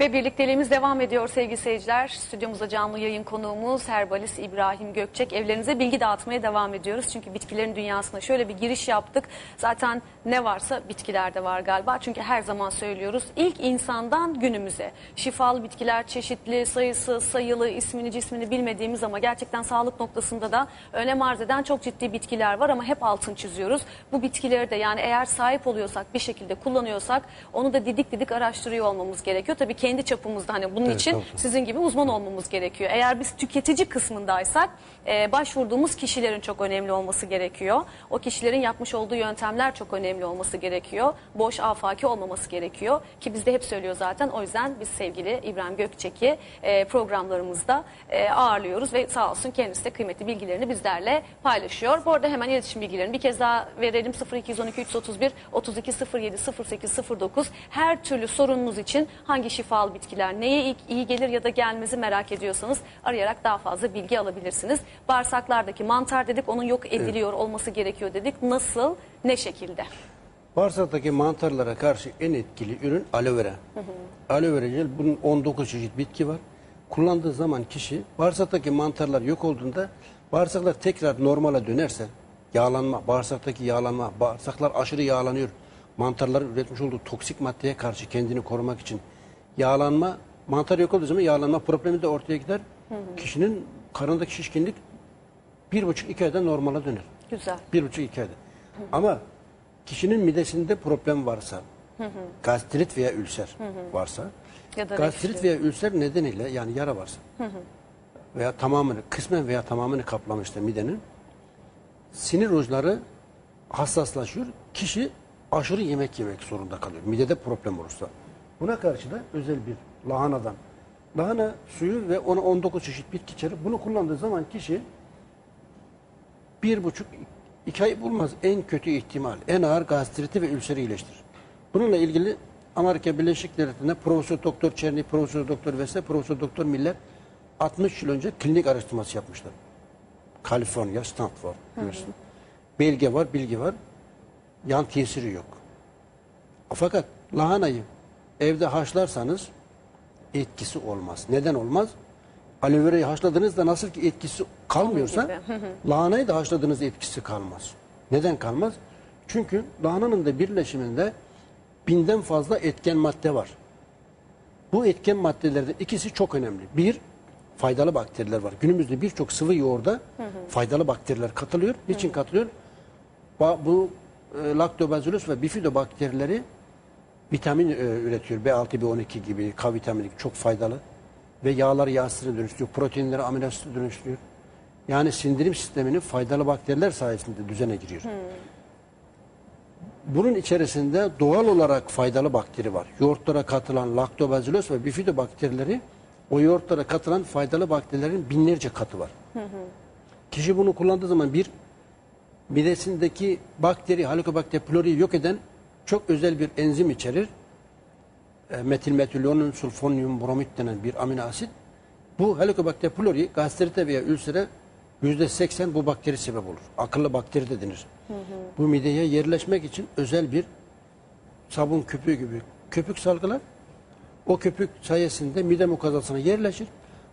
Ve birlikteliğimiz devam ediyor sevgili seyirciler. Stüdyomuzda canlı yayın konuğumuz Herbalist İbrahim Gökçek. Evlerinize bilgi dağıtmaya devam ediyoruz. Çünkü bitkilerin dünyasına şöyle bir giriş yaptık. Zaten ne varsa bitkilerde var galiba. Çünkü her zaman söylüyoruz. İlk insandan günümüze şifalı bitkiler çeşitli, sayısı, sayılı, ismini, cismini bilmediğimiz ama gerçekten sağlık noktasında da önem arz eden çok ciddi bitkiler var ama hep altın çiziyoruz. Bu bitkileri de yani eğer sahip oluyorsak bir şekilde kullanıyorsak onu da didik didik araştırıyor olmamız gerekiyor. Tabii kendi çapımızda hani bunun Evet, için tabii. sizin gibi uzman olmamız gerekiyor. Eğer biz tüketici kısmındaysak e, başvurduğumuz kişilerin çok önemli olması gerekiyor. O kişilerin yapmış olduğu yöntemler çok önemli olması gerekiyor. Boş afaki olmaması gerekiyor ki biz de hep söylüyor zaten. O yüzden biz sevgili İbrahim Gökçek'i e, programlarımızda e, ağırlıyoruz ve sağ olsun kendisi de kıymetli bilgilerini bizlerle paylaşıyor. Bu arada hemen iletişim bilgilerini bir kez daha verelim. 0212 331 32 07 08 09 her türlü sorununuz için hangi şifalı bitkiler neye iyi, iyi gelir ya da gelmezi merak ediyorsanız arayarak daha fazla bilgi alabilirsiniz. Bağırsaklardaki mantar dedik onun yok ediliyor olması gerekiyor dedik. Nasıl ne şekilde? Bağırsaktaki mantarlara karşı en etkili ürün aloe vera. Aloe vera jel bunun 19 çeşit bitki var. Kullandığı zaman kişi bağırsaktaki mantarlar yok olduğunda bağırsaklar tekrar normale dönerse yağlanma, bağırsaktaki yağlanma, bağırsaklar aşırı yağlanıyor. Mantarların üretmiş olduğu toksik maddeye karşı kendini korumak için yağlanma, mantar yok olduğu zaman yağlanma problemi de ortaya gider. Kişinin karnındaki şişkinlik bir buçuk iki ayda normale döner. Güzel. Bir buçuk iki ayda. Ama kişinin midesinde problem varsa, gastrit veya ülser varsa, Ya da gastrit veya ülser nedeniyle yani yara varsa veya tamamını, kısmen veya tamamını kaplamışsa midenin, sinir uçları hassaslaşıyor. Kişi aşırı yemek yemek zorunda kalıyor. Midede problem olursa. Buna karşı da özel bir lahanadan, lahana suyu ve ona 19 çeşit bitki içerir. Bunu kullandığı zaman kişi bir buçuk iki ay bulmaz en kötü ihtimal. En ağır gastriti ve ülseri iyileştirir. Bununla ilgili Amerika Birleşik Devletleri'nde Profesör Doktor Çerni, Profesör Doktor Vese, Profesör Doktor Miller 60 yıl önce klinik araştırması yapmışlar. Kaliforniya, Stanford Üniversitesi. Belge var, bilgi var. Yan tesiri yok. Fakat lahanayı evde haşlarsanız etkisi olmaz. Neden olmaz? Aloe verayı haşladığınızda nasıl ki etkisi kalmıyorsa lahanayı da haşladığınızda etkisi kalmaz. Neden kalmaz? Çünkü lahananın da birleşiminde binden fazla etken madde var. Bu etken maddelerden ikisi çok önemli. Bir, faydalı bakteriler var. Günümüzde birçok sıvı yoğurda faydalı bakteriler katılıyor. Niçin katılıyor? Bu e, laktobazillus ve bifidobakterileri vitamin e, üretiyor. B6, B12 gibi, K vitamini çok faydalı. Ve yağları yağ asitine dönüştürüyor. Proteinleri amino dönüştürüyor. Yani sindirim sisteminin faydalı bakteriler sayesinde düzene giriyor. Bunun içerisinde doğal olarak faydalı bakteri var. Yoğurtlara katılan laktobazillus ve bifidobakterileri o yoğurtlara katılan faydalı bakterilerin binlerce katı var. Kişi bunu kullandığı zaman bir midesindeki bakteri, Helicobacter pylori'yi yok eden çok özel bir enzim içerir. E, metilmetilonun sulfonyum bromid denen bir amino asit. Bu Helicobacter pylori gastrite veya ülsere yüzde seksen bu bakteri sebep olur. Akıllı bakteri de denir. Bu mideye yerleşmek için özel bir sabun köpüğü gibi köpük salgılar. O köpük sayesinde mide mukozasına yerleşir.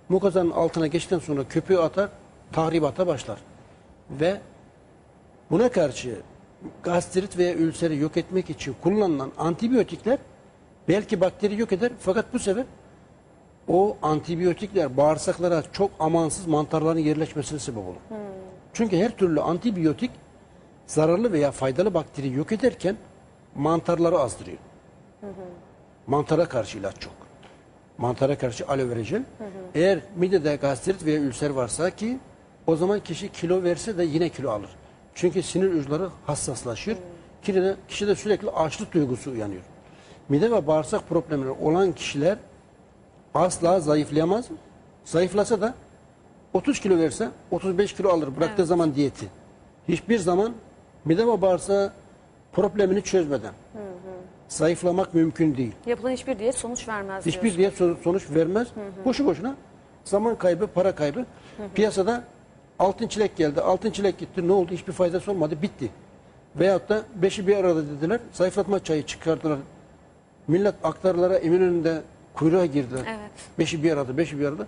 Mukozanın altına geçtikten sonra köpüğü atar, tahribata başlar. Ve buna karşı gastrit veya ülseri yok etmek için kullanılan antibiyotikler belki bakteri yok eder fakat bu sefer o antibiyotikler bağırsaklara çok amansız mantarların yerleşmesine sebep olur. Çünkü her türlü antibiyotik zararlı veya faydalı bakteri yok ederken mantarları azdırıyor. Mantara karşı ilaç çok. Mantara karşı aloe vera jel. Eğer midede gastrit veya ülser varsa ki o zaman kişi kilo verse de yine kilo alır. Çünkü sinir uçları hassaslaşıyor. kişide, kişide sürekli açlık duygusu uyanıyor. Mide ve bağırsak problemleri olan kişiler asla zayıflayamaz. Zayıflasa da 30 kilo verse 35 kilo alır bıraktığı Evet. zaman diyeti. Hiçbir zaman mide ve bağırsağı problemini çözmeden zayıflamak mümkün değil. Yapılan hiçbir diyet sonuç vermez Hiçbir diyorsun. diyet son- sonuç vermez. Boşu boşuna zaman kaybı, para kaybı. Piyasada altın çilek geldi, altın çilek gitti. Ne oldu? Hiçbir faydası olmadı. Bitti. Veyahut da beşi bir arada dediler. Zayıflatma çayı çıkardılar. Millet aktarlara Eminönü'nde kuyruğa girdiler. Evet. Beşi bir arada, beşi bir arada.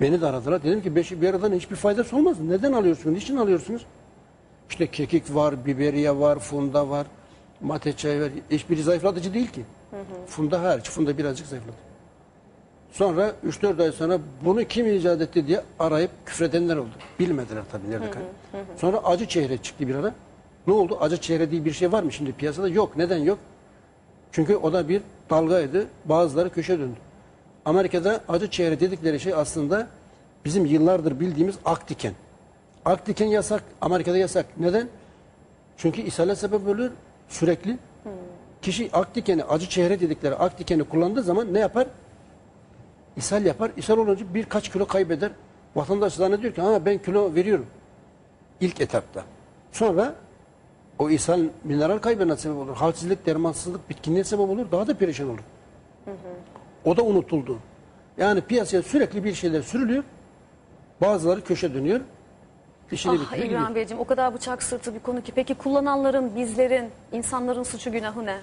Beni de aradılar. Dedim ki beşi bir aradan hiçbir faydası olmaz. Neden alıyorsunuz? Niçin alıyorsunuz? İşte kekik var, biberiye var, funda var, mate çayı var. Hiçbiri zayıflatıcı değil ki. Funda hariç. Funda birazcık zayıfladı. Sonra 3-4 ay sonra bunu kim icat etti diye arayıp küfredenler oldu. Bilmediler tabii nerede kaynağı. Sonra acı çehre çıktı bir ara. Ne oldu? Acı çehre diye bir şey var mı şimdi piyasada? Yok. Neden yok? Çünkü o da bir dalgaydı. Bazıları köşe döndü. Amerika'da acı çehre dedikleri şey aslında bizim yıllardır bildiğimiz ak diken. Ak diken yasak. Amerika'da yasak. Neden? Çünkü ishale sebep olur sürekli. Kişi ak dikeni, acı çehre dedikleri ak dikeni kullandığı zaman ne yapar? İshal yapar. İshal olunca birkaç kilo kaybeder. Vatandaş zannediyor ki ha ben kilo veriyorum. İlk etapta. Sonra o ishal mineral kaybına sebep olur. Halsizlik, dermansızlık, bitkinliğe sebep olur. Daha da perişan olur. O da unutuldu. Yani piyasaya sürekli bir şeyler sürülüyor. Bazıları köşe dönüyor. İşini Ah İbrahim gidiyor. Beyciğim o kadar bıçak sırtı bir konu ki. Peki kullananların, bizlerin, insanların suçu günahı ne?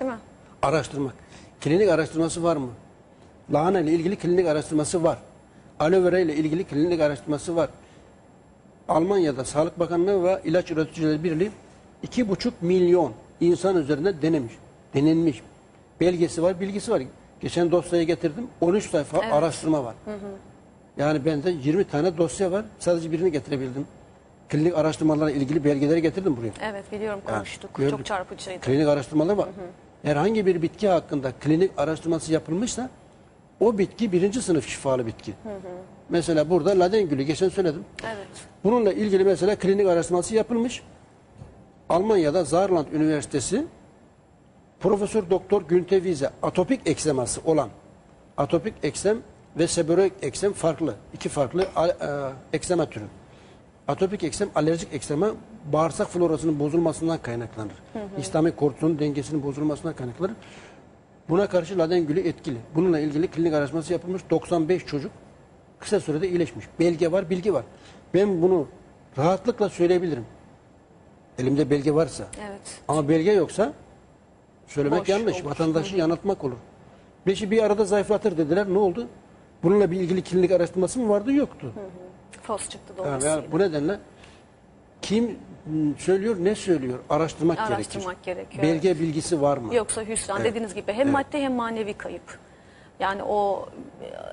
Değil mi? Araştırmak. Klinik araştırması var mı? Lahana ile ilgili klinik araştırması var. Aloe vera ile ilgili klinik araştırması var. Almanya'da Sağlık Bakanlığı ve İlaç Üreticileri Birliği 2,5 milyon insan üzerinde denemiş. Denenmiş. Belgesi var, bilgisi var. Geçen dosyayı getirdim. 13 sayfa Evet. araştırma var. Yani bende 20 tane dosya var. Sadece birini getirebildim. Klinik araştırmalarla ilgili belgeleri getirdim buraya. Evet biliyorum Yani konuştuk. gördük. Çok çarpıcıydı. Klinik araştırmalar var. Herhangi bir bitki hakkında klinik araştırması yapılmışsa o bitki birinci sınıf şifalı bitki. Mesela burada laden gülü geçen söyledim. Evet. Bununla ilgili mesela klinik araştırması yapılmış. Almanya'da Saarland Üniversitesi Profesör Doktor Günter Wiese atopik ekseması olan atopik eksem ve seborreik eksem farklı. iki farklı e, eksema türü. Atopik eksem alerjik eksema bağırsak florasının bozulmasından kaynaklanır. İslami kortizon dengesinin bozulmasından kaynaklanır. Buna karşı laden gülü etkili. Bununla ilgili klinik araştırması yapılmış. 95 çocuk kısa sürede iyileşmiş. Belge var, bilgi var. Ben bunu rahatlıkla söyleyebilirim. Elimde belge varsa. Evet. Ama belge yoksa söylemek Boş yanlış. olur. Vatandaşı yanıltmak olur. Beşi bir arada zayıflatır dediler. Ne oldu? Bununla bir ilgili klinik araştırması mı vardı? Yoktu. Fos çıktı Yani dolayısıyla. bu nedenle kim m, söylüyor, ne söylüyor? Araştırmak, Araştırmak gerekir. gerekiyor, Belge bilgisi var mı? Yoksa hüsran Evet. dediğiniz gibi hem madde hem manevi kayıp. Yani o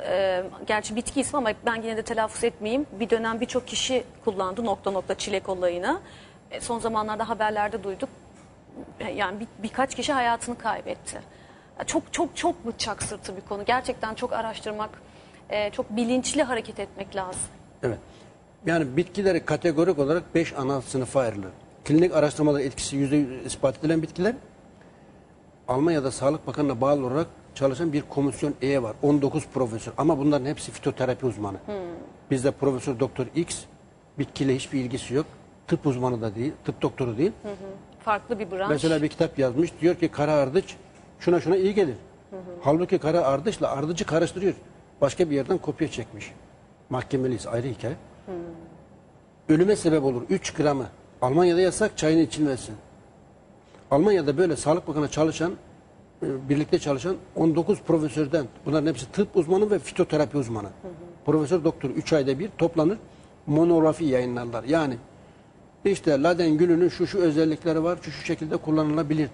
e, gerçi bitki ismi ama ben yine de telaffuz etmeyeyim. Bir dönem birçok kişi kullandı nokta nokta çilek olayını. E, son zamanlarda haberlerde duyduk. E, yani bir, birkaç kişi hayatını kaybetti. Ya Çok çok çok bıçak sırtı bir konu. Gerçekten çok araştırmak, e, çok bilinçli hareket etmek lazım. Evet. Yani bitkileri kategorik olarak 5 ana sınıfa ayrılır. Klinik araştırmalar etkisi %100 ispat edilen bitkiler. Almanya'da Sağlık Bakanı'na bağlı olarak çalışan bir komisyon üye var. 19 profesör ama bunların hepsi fitoterapi uzmanı. Bizde Profesör Doktor X bitkiyle hiçbir ilgisi yok. Tıp uzmanı da değil, tıp doktoru değil. Farklı bir branş. Mesela bir kitap yazmış diyor ki kara ardıç şuna şuna iyi gelir. Halbuki kara ardıçla ardıcı karıştırıyor. Başka bir yerden kopya çekmiş. Mahkemeliyiz ayrı hikaye. Ölüme sebep olur 3 gramı. Almanya'da yasak çayın içilmesi. Almanya'da böyle Sağlık Bakanı çalışan e, birlikte çalışan 19 profesörden bunların hepsi tıp uzmanı ve fitoterapi uzmanı. Profesör doktor 3 ayda bir toplanır monografi yayınlarlar. Yani işte laden gülünün şu şu özellikleri var, şu şu şekilde kullanılabilir.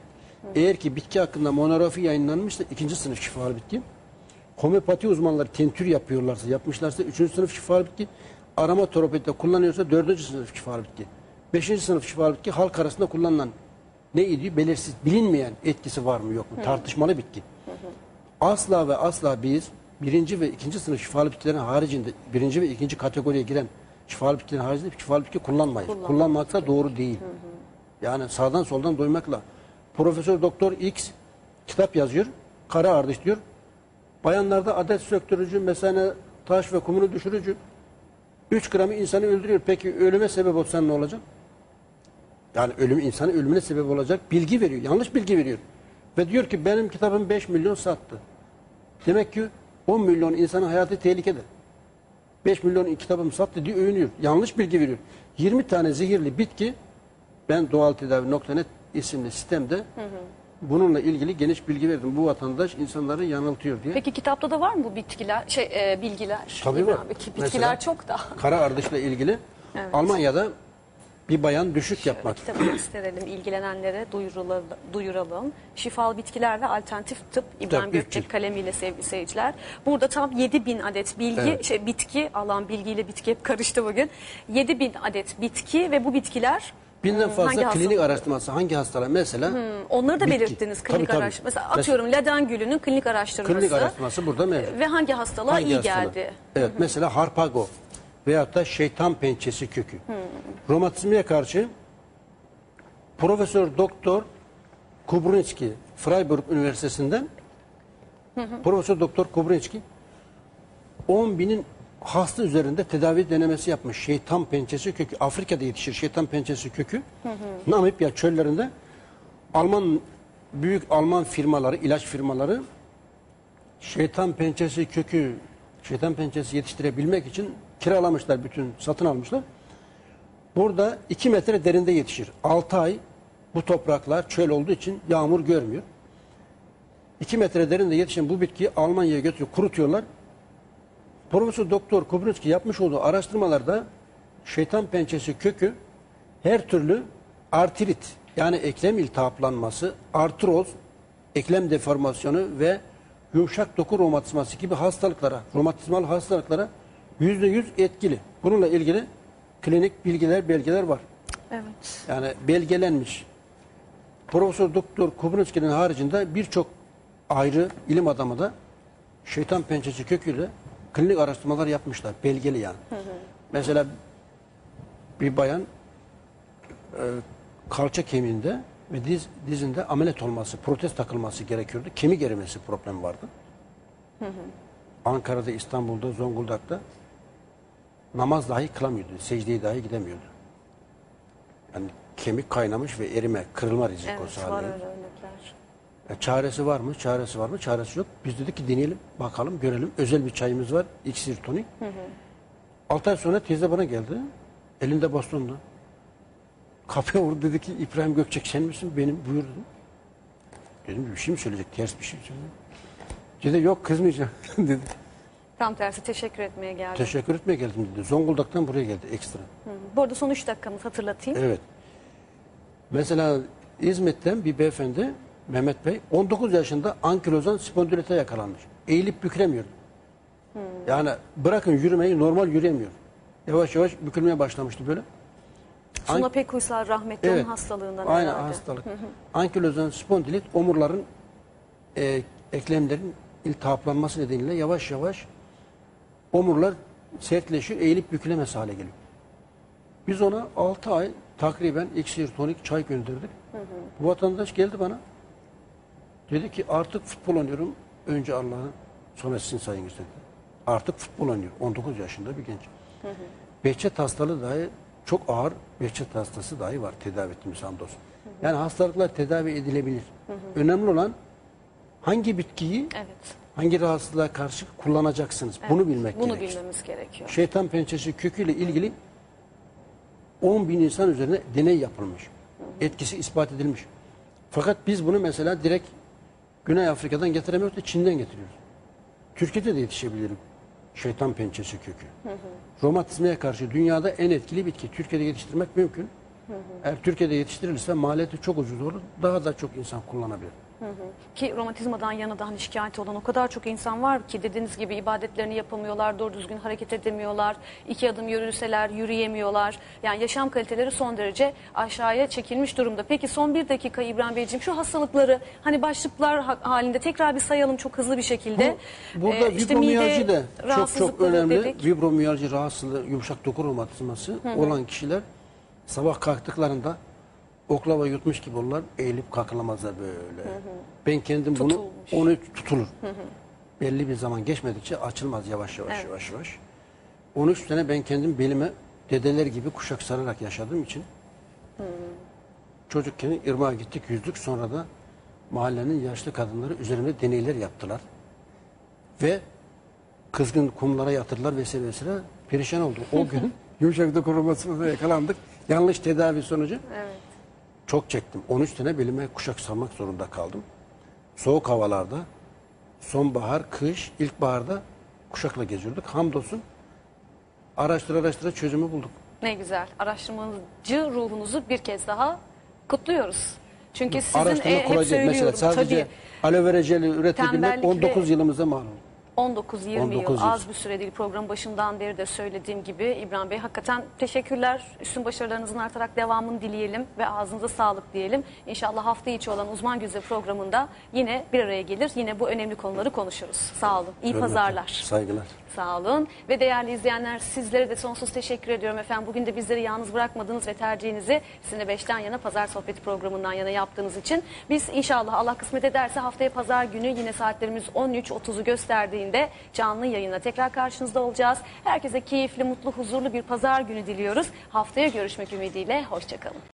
Eğer ki bitki hakkında monografi yayınlanmışsa ikinci sınıf şifalı bitki. Homeopati uzmanları tentür yapıyorlarsa, yapmışlarsa üçüncü sınıf şifalı bitki. Arama terapide kullanıyorsa dördüncü sınıf şifalı bitki. Beşinci sınıf şifalı bitki halk arasında kullanılan ne idi belirsiz, bilinmeyen etkisi var mı yok mu tartışmalı bitki. Asla ve asla biz birinci ve ikinci sınıf şifalı bitkilerin haricinde birinci ve ikinci kategoriye giren şifalı bitkilerin haricinde şifalı bitki kullanmayız. Kullanmak da doğru değil. Yani sağdan soldan duymakla. Profesör Doktor X kitap yazıyor. Kara ardış diyor. Bayanlarda adet söktürücü, mesane taş ve kumunu düşürücü. 3 gramı insanı öldürüyor. Peki ölüme sebep olsan ne olacak? Yani ölüm insanın ölümüne sebep olacak bilgi veriyor. Yanlış bilgi veriyor. Ve diyor ki benim kitabım 5 milyon sattı. Demek ki 10 milyon insanın hayatı tehlikede. 5 milyon kitabım sattı diye övünüyor. Yanlış bilgi veriyor. 20 tane zehirli bitki ben doğaltedavi.net isimli sistemde bununla ilgili geniş bilgi verdim. Bu vatandaş insanları yanıltıyor diye. Peki kitapta da var mı bu bitkiler, şey e, bilgiler? Tabii var. Bey, ki Mesela- Bitkiler çok da. Kara ardışla ilgili Evet. Almanya'da bir bayan düşük yapmak. Kitabı gösterelim, ilgilenenlere duyuralım. duyuralım. Şifalı bitkiler ve alternatif tıp İbrahim üç Gökçek kalemiyle sevgili seyirciler. Burada tam 7000 adet bilgi, Evet. şey bitki, alan bilgiyle bitki hep karıştı bugün. 7000 adet bitki ve bu bitkiler Binden hmm, hangi fazla klinik araştırması hangi hastalar mesela Onları da bitki. belirttiniz klinik Tabii, tabii. araştırma. Mesela Mes- atıyorum laden gülünün klinik araştırması. klinik araştırması burada mevcut. Ve hangi hastalığa Hangi iyi hastalığı? geldi? Evet mesela harpago veyahut da şeytan pençesi kökü. Romatizmaya karşı Profesör Doktor Kubrunski Freiburg Üniversitesi'nden Profesör Doktor Kubrunski 10 binin hasta üzerinde tedavi denemesi yapmış. Şeytan pençesi kökü. Afrika'da yetişir şeytan pençesi kökü. Namibya çöllerinde Alman büyük Alman firmaları, ilaç firmaları şeytan pençesi kökü, şeytan pençesi yetiştirebilmek için kiralamışlar bütün, satın almışlar. Burada 2 metre derinde yetişir. 6 ay bu topraklar çöl olduğu için yağmur görmüyor. 2 metre derinde yetişen bu bitkiyi Almanya'ya götürüyor, kurutuyorlar. Profesör Doktor Kubrunski yapmış olduğu araştırmalarda şeytan pençesi kökü her türlü artrit yani eklem iltihaplanması, artroz, eklem deformasyonu ve yumuşak doku romatizması gibi hastalıklara, romatizmal hastalıklara yüzde yüz etkili. Bununla ilgili klinik bilgiler, belgeler var. Evet. Yani belgelenmiş. Profesör Doktor Kubrunski'nin haricinde birçok ayrı ilim adamı da şeytan pençesi köküyle klinik araştırmalar yapmışlar. Belgeli yani. Mesela bir bayan e, kalça kemiğinde ve diz, dizinde ameliyat olması, protez takılması gerekiyordu. Kemik erimesi problemi vardı. Ankara'da, İstanbul'da, Zonguldak'ta namaz dahi kılamıyordu. Secdeye dahi gidemiyordu. Yani kemik kaynamış ve erime, kırılma rizikosu Evet, var Ya çaresi var mı? Çaresi var mı? Çaresi yok. Biz dedik ki deneyelim, bakalım, görelim. Özel bir çayımız var. İksir tonik. 6 ay sonra teyze bana geldi. Elinde bastonla. Kapıya vurdu dedi ki İbrahim Gökçek sen misin? Benim buyur dedim. Dedim bir şey mi söyleyecek? Ters bir şey mi söyleyecek? Dedi yok kızmayacağım <laughs> dedi. Tam tersi teşekkür etmeye geldim. Teşekkür etmeye geldim dedi. Zonguldak'tan buraya geldi ekstra. Hı. Bu arada son 3 dakikamız hatırlatayım. Evet. Mesela İzmit'ten bir beyefendi Mehmet Bey 19 yaşında ankilozan spondilite yakalanmış. Eğilip bükülemiyor. Yani bırakın yürümeyi normal yürüyemiyor. Yavaş yavaş bükülmeye başlamıştı böyle. Suna An- Pekuysal rahmetli onun hastalığından Aynı herhalde. hastalık. Ankilozan spondilit omurların e, eklemlerin iltihaplanması nedeniyle yavaş yavaş omurlar sertleşiyor, eğilip bükülemez hale geliyor. Biz ona 6 ay takriben iksir, tonik, çay gönderdik. Bu vatandaş geldi bana. Dedi ki artık futbol oynuyorum. Önce Allah'ın sonra sizin sayınız dedi. Artık futbol oynuyor. 19 yaşında bir genç. Behçet hastalığı dahi çok ağır Behçet hastası dahi var tedavi ettiğimiz hamdolsun. Yani hastalıklar tedavi edilebilir. Önemli olan hangi bitkiyi Evet. hangi rahatsızlığa karşı kullanacaksınız. Bunu bilmek Bunu gerekir. bilmemiz gerekiyor. Şeytan pençesi köküyle ilgili 10 bin insan üzerine deney yapılmış. Etkisi ispat edilmiş. Fakat biz bunu mesela direkt Güney Afrika'dan getiremiyoruz da Çin'den getiriyoruz. Türkiye'de de yetişebilir şeytan pençesi kökü. Romatizmaya karşı dünyada en etkili bitki. Türkiye'de yetiştirmek mümkün. Eğer Türkiye'de yetiştirilirse maliyeti çok ucuz olur. Daha da çok insan kullanabilir. Ki romatizmadan yana da hani şikayet olan o kadar çok insan var ki dediğiniz gibi ibadetlerini yapamıyorlar, doğru düzgün hareket edemiyorlar, iki adım yürüseler yürüyemiyorlar. Yani yaşam kaliteleri son derece aşağıya çekilmiş durumda. Peki son bir dakika İbrahim Beyciğim şu hastalıkları hani başlıklar ha- halinde tekrar bir sayalım çok hızlı bir şekilde. Burada Ee, işte vibromiyalji de çok çok önemli. dedik. Vibromiyalji rahatsızlığı, yumuşak doku romatizması olan kişiler sabah kalktıklarında Oklava yutmuş gibi olurlar. Eğilip kalkılamazlar böyle. Ben kendim bunu Tutulmuş. onu tutulur. Belli bir zaman geçmedikçe açılmaz yavaş yavaş Evet. yavaş yavaş. 13 sene ben kendim belime dedeler gibi kuşak sararak yaşadığım için çocukken ırmağa gittik yüzdük sonra da mahallenin yaşlı kadınları üzerinde deneyler yaptılar. Ve kızgın kumlara yatırdılar vesaire vesaire perişan oldu. O <laughs> gün yumuşak dokunulmasına yakalandık. Yanlış tedavi sonucu Evet. Çok çektim. 13 sene belime kuşak sarmak zorunda kaldım. Soğuk havalarda sonbahar, kış, ilkbaharda kuşakla geziyorduk. Hamdolsun araştıra araştıra çözümü bulduk. Ne güzel. Araştırmacı ruhunuzu bir kez daha kutluyoruz. Çünkü sizin Araştırma e, hep kolay değil. söylüyorum Mesela sadece tabii aloe vera jeli üretebilmek Tembellik ve- 19 yılımıza mal oldu. 19-20 yıl 19 yıl. az bir süre değil. Programın başından beri de söylediğim gibi İbrahim Bey hakikaten teşekkürler. Üstün başarılarınızın artarak devamını dileyelim ve ağzınıza sağlık diyelim. İnşallah hafta içi olan Uzman Gözü programında yine bir araya gelir. Yine bu önemli konuları konuşuruz. Sağ olun. İyi Hürmetler, pazarlar. Saygılar. Sağ olun. Ve değerli izleyenler sizlere de sonsuz teşekkür ediyorum efendim. Bugün de bizleri yalnız bırakmadınız ve tercihinizi sizinle beşten yana pazar sohbeti programından yana yaptığınız için biz inşallah Allah kısmet ederse haftaya pazar günü yine saatlerimiz 13.30'u gösterdiğinde canlı yayına tekrar karşınızda olacağız. Herkese keyifli, mutlu, huzurlu bir pazar günü diliyoruz. Haftaya görüşmek ümidiyle. Hoşçakalın.